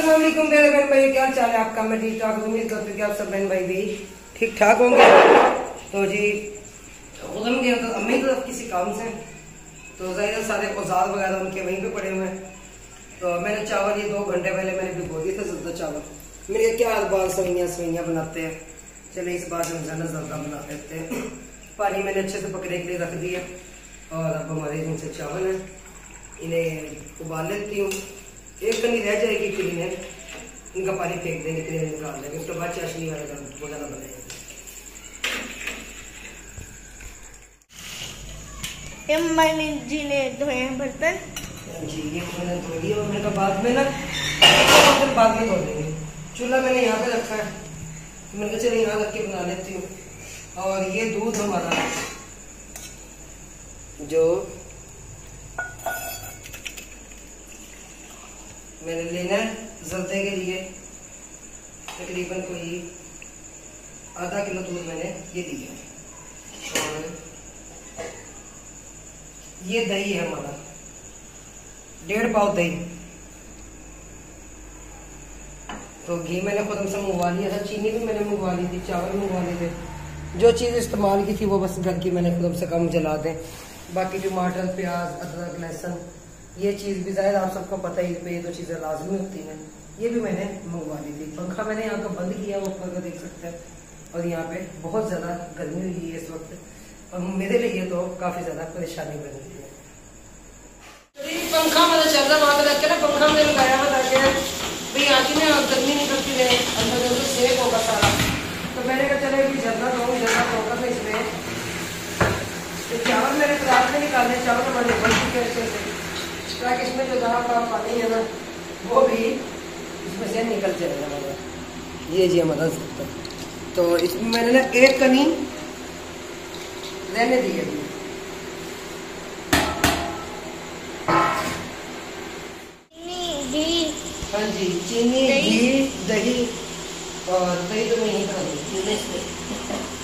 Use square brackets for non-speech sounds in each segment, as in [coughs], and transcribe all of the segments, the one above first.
असलम मेरे बहन भाई क्या चाल है आपका? मैं ठीक ठाक उम्मीद करती हूँ आप सब बहन भाई भी ठीक ठाक होंगे? तो जी, उधम गया तो अम्मी तो किसी काम से तो ज़ाहिर सारे औज़ार वगैरह उनके वहीं पे पड़े हुए हैं। तो मैंने चावल ये दो घंटे पहले मैंने भिगो दिए थे जल्दा चावल। मेरे क्या बाल सवैया सवैया बनाते हैं। चले इस बार हम रमज़ान जल्दा बना देते हैं। पानी मैंने अच्छे से पकड़ने के लिए रख दिया और अब हमारे इनसे चावल है। इन्हें उबाल लेती हूँ। एक कनी रह जाएगी फिर इन्हें इनका पानी फेंक देंगे इन्हें निकाल देंगे उसके बाद चाशनी वाले बनेगा। मैंने जी ने धोए हैं बर्तन। जी ये मैंने धो और कहा बाद में ना फिर बाद में धो देंगे। चूल्हा मैंने यहाँ पे रखा है। तो मैंने कहा चलो यहाँ रख के बना लेती हूँ। और ये दूध हमारा जो मैंने लेना है जर्दे के लिए तकरीबन कोई आधा किलो दूध मैंने ये लिया और ये दही है हमारा। डेढ़ पाव दही। तो घी मैंने खुद हमसे मंगवा लिया था, चीनी भी मैंने मंगवा ली थी, चावल मंगवा लिए थे। जो चीज़ इस्तेमाल की थी वो बस घर की मैंने खुद से कम जला दें। बाकी टमाटर, प्याज, अदरक, लहसुन ये चीज़ भी ज़ाहिर आप सबको पता ही ये तो चीज़ें लाजमी होती हैं। ये भी मैंने मंगवा ली थी। पंखा मैंने यहाँ का बंद किया, वो ऊपर का देख सकते हैं। और यहाँ पे बहुत ज़्यादा गर्मी हुई है इस वक्त। और मेरे लिए तो काफ़ी ज़्यादा परेशानी बन रही है। तो पंखा मतलब चल रहा वहाँ पे ना पंखा मैंने लगाया हुआ ताकि भाई आज ना गर्मी निकलती रहे, अंदर अंदर सेक होगा सारा। तो मैंने कहा, चले अभी झरना दो झरना होगा तो इसमें। तो चावल मेरे खराब में निकालने, चावल हमारे बन चुके से ताकि जो जहाँ का पानी है ना वो भी इसमें से निकल जाएगा हमारा ये जी हमारा तो इसमें मैंने ना एक कनी रहने दी है। हाँ जी चीनी घी दही और दही तो मैं यहीं खा दूँ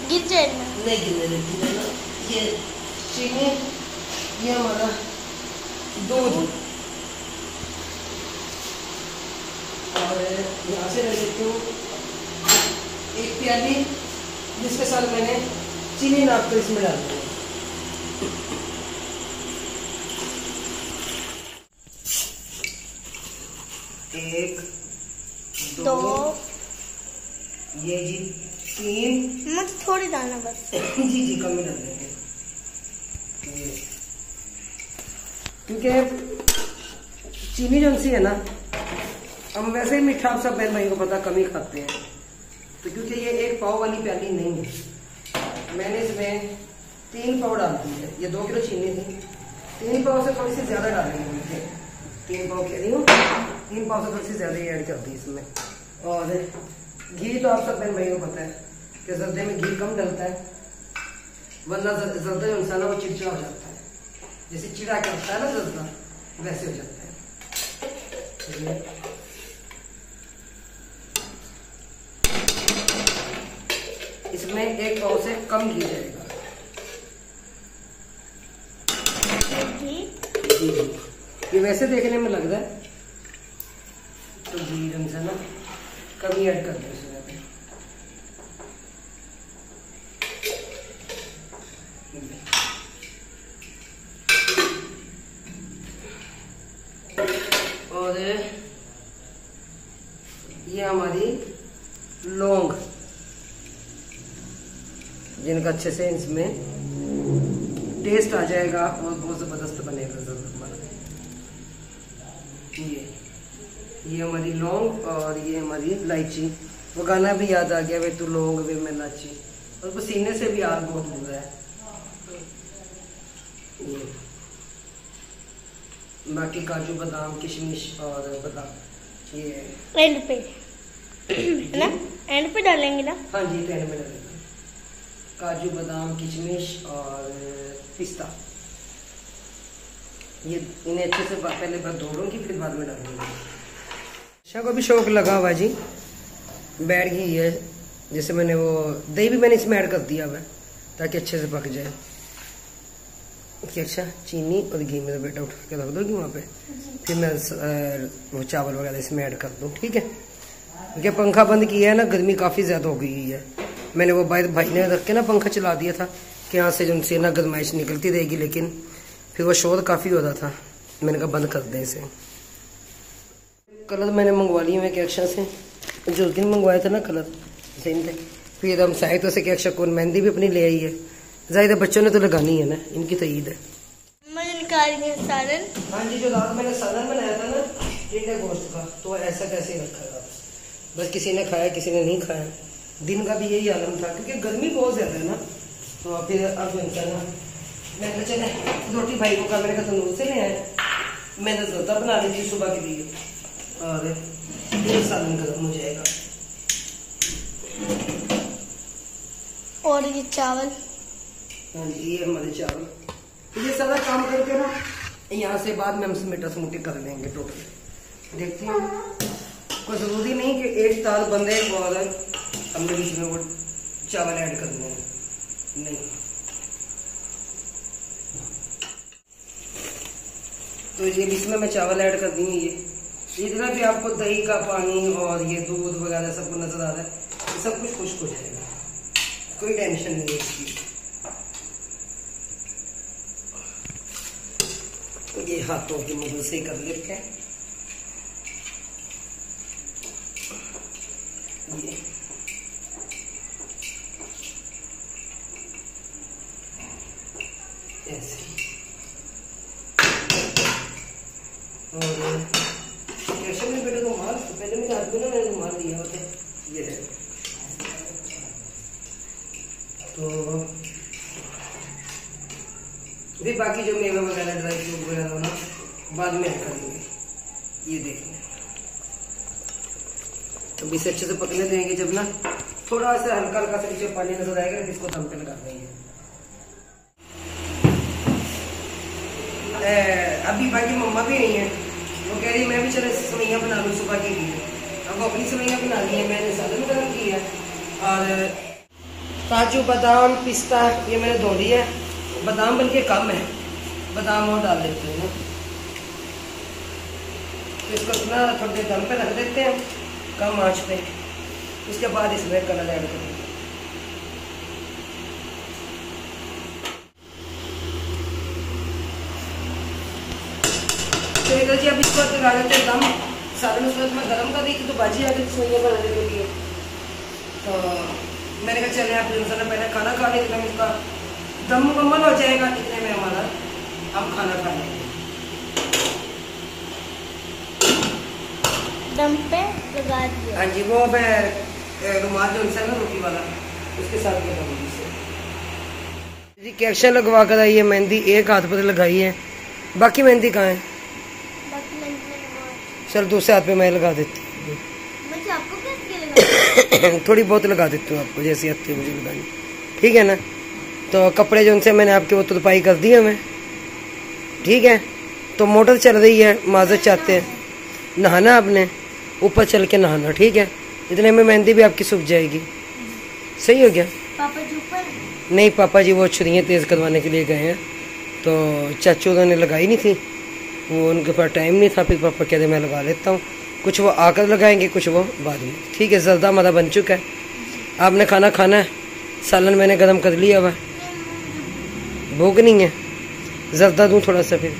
गिर जाएगा। नहीं गिरने देती ये चीनी ये हमारा दूध। और यहाँ से ले लेती हूँ एक प्याली जिसके साथ मैंने चीनी नाप कर इसमें डाल दी। एक दो, दो। ये जी तीन। मत थोड़ी डालना बस। जी जी कम ही डाल देंगे। क्योंकि चीनी जो सी है ना, हम वैसे ही मीठा आप सब बहन भाई को पता कम ही खाते हैं। तो क्योंकि ये एक पाव वाली प्याली नहीं है, मैंने इसमें तीन पाव डाल दी है। ये दो किलो चीनी थी। तीन पाव से थोड़ी सी ज़्यादा डाल डालेंगे मुझे तीन पाव कह रही हूँ। तीन पाव से थोड़ी सी ज़्यादा ही ऐड कर दी इसमें। और घी तो आप सब बहन भाई को पता है कि जर्दे में घी कम डलता है, वरना जर्दा जो इंसान वो चिड़चिड़ा हो जाता है। जैसे चिड़ा के होता है ना जज्बा वैसे हो जाता है। इसमें एक पाव से कम घी जाएगा। ये वैसे देखने में लगता है। तो घी रंग से ना कमी ऐड कर दो इसमें और ये हमारी लौंग जिनका अच्छे से इसमें टेस्ट आ जाएगा और बहुत ज़बरदस्त बनेगा ज़रूर हमारा। ये ये हमारी लौंग और ये हमारी इलायची। वो गाना भी याद आ गया वे तू लौंग वे मैं इलायची। और पसीने से भी आग बहुत बुरा है। ये। बाकी काजू बादाम किशमिश और बादाम। ये। एंड पे। ना? एंड पे डालेंगे ना? हाँ जी एंड में डालेंगे। काजू बादाम, किशमिश और पिस्ता। ये इन्हें अच्छे से पहले बार धो फिर बाद में डालूँगी। अच्छा को भी शौक लगा हुआ जी। बैठ गई है, जैसे मैंने वो, दही भी मैंने इसमें ऐड कर दिया हुआ ताकि अच्छे से पक जाए। कि अच्छा चीनी और घी मेरा बेटा उठा के रख दोगी वहाँ पे। फिर मैं वो चावल वगैरह इसमें ऐड कर दूँ, ठीक है? क्योंकि पंखा बंद किया है ना, गर्मी काफ़ी ज़्यादा हो गई है। मैंने वो भाई भाई ने रख के ना पंखा चला दिया था कि यहाँ से जो उनसे ना गर्माइश निकलती रहेगी लेकिन फिर वो शोर काफ़ी हो रहा था। मैंने कहा बंद कर दें इसे। कलर मैंने मंगवा लिए मैं कैक्शा से? जो दिन मंगवाया था ना कलर सेम थे। फिर हम साहित्य से कैक्शा कौन मेहंदी भी अपनी ले आई है। ज़ाहिर है बच्चों ने तो लगानी है ना इनकी तो ईद है। हूँ सालन हाँ जी जो रात मैंने सालन बनाया था ना टिंडे गोश्त का तो ऐसा कैसे रखा था बस किसी ने खाया किसी ने नहीं खाया। दिन का भी यही आलम था क्योंकि गर्मी बहुत ज़्यादा है ना। तो फिर अब ना मैंने कहा चले रोटी भाई को कहा मैंने कहा तंदूर से ले आए। मैंने जोता बना ली थी सुबह के लिए और फिर सालन गर्म हो जाएगा। और ये चावल? हाँ जी ये हमारे चावल। तो ये सारा काम करके ना यहाँ से बाद में हम समेटा समुटी कर लेंगे टोटल। देखते हैं। कोई ज़रूरी नहीं कि एक ताल बंदे और हमने बीच में वो चावल ऐड करने हैं नहीं। तो ये इसमें मैं चावल ऐड कर दी ये। जितना भी आपको दही का पानी और ये दूध वगैरह सब कुछ नज़र आ रहा है, ये सब कुछ खुश्क हो जाएगा। कोई टेंशन नहीं है इसकी। ये हाथों की मदद से कर लेते हैं। ये ऐसे में को मार, पहले मेरे हाथ में ना मैंने मार दिया ये है। तो फिर बाकी जो मेवे वगैरह ड्राई फ्रूट वगैरह ना बाद में ऐड करेंगे ये देखिए। तो इसे अच्छे से पकने देंगे जब ना थोड़ा सा हल्का हल्का सा नीचे पानी नज़र आएगा फिर इसको दम पे लगा देंगे। अभी बाकी मम्मा भी नहीं है। वो कह रही, मैं भी चले सवैया बना लूँ सुबह के लिए। अब अपनी सवैया बना ली है, मैंने सालन गर्म की है। और काजू, बादाम, पिस्ता, ये मैंने धो लिया है। बादाम बल्कि कम है। बादाम और डाल देते हैं। तो इसको ना थोड़ी देर दम पे रख देते हैं, कम आँच पे। उसके बाद इसमें कलर ऐड करेंगे। इधर जी अब इसको लगा देते हैं दम सालन उसमें मैं गर्म कर दी थी तो बाजी आ गई सोनिया बनाने के लिए। तो मैंने कहा चले आप इंसान पहले खाना खा लेते हम इसका दम मुकम्मल हो जाएगा इतने में हमारा हम खाना खा लेंगे। दम पे लगा दिया। हाँ जी वो मैं रुमाल जो इंसान है ना रोटी वाला उसके साथ में लगाऊँगी। जी कैक्शन लगवा कर आई है मेहंदी एक हाथ पर लगाई है बाकी मेहंदी कहाँ है? चल दूसरे हाथ पे मैं लगा देती। हूँ [coughs] थोड़ी बहुत लगा देती हूँ आपको जैसी आती है मुझे लगानी। ठीक है ना? तो कपड़े जो उनसे मैंने आपके वो तुरपाई कर दी है मैं ठीक है? तो मोटर चल रही है माजत चाहते हैं। नहाना आपने ऊपर चल के नहाना ठीक है? इतने में मेहंदी भी आपकी सूख जाएगी। सही हो गया? पापा जी ऊपर नहीं पापा जी वो छुरियाँ तेज़ करवाने के लिए गए हैं। तो चाचू उन्होंने लगाई नहीं थी? वो उनके पास टाइम नहीं था, फिर पापा कहते मैं लगा लेता हूँ। कुछ वो आकर लगाएँगे, कुछ वो बाद में। ठीक है, जर्दा मदा बन चुका है। आपने खाना खाना है? सालन मैंने गर्म कर लिया हुआ भूख नहीं है। जर्दा दूँ थोड़ा सा फिर।